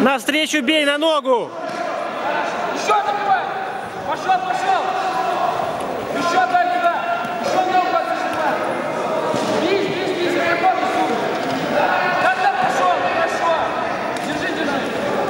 Навстречу бей на ногу!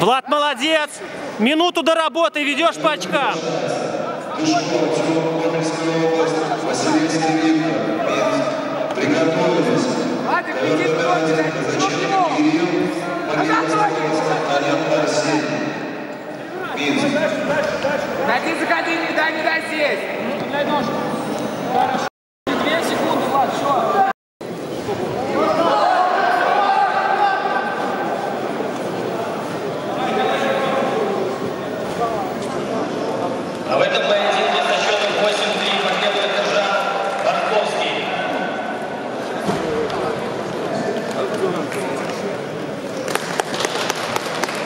Влад молодец! Минуту до работы ведешь по очкам! Владик, иди вперед, кидай. Что к нему? Кирилл, Магнитогорск, Арсений. Минск. Ходи, заходи, не дай, не дай сесть. Now, wait a minute.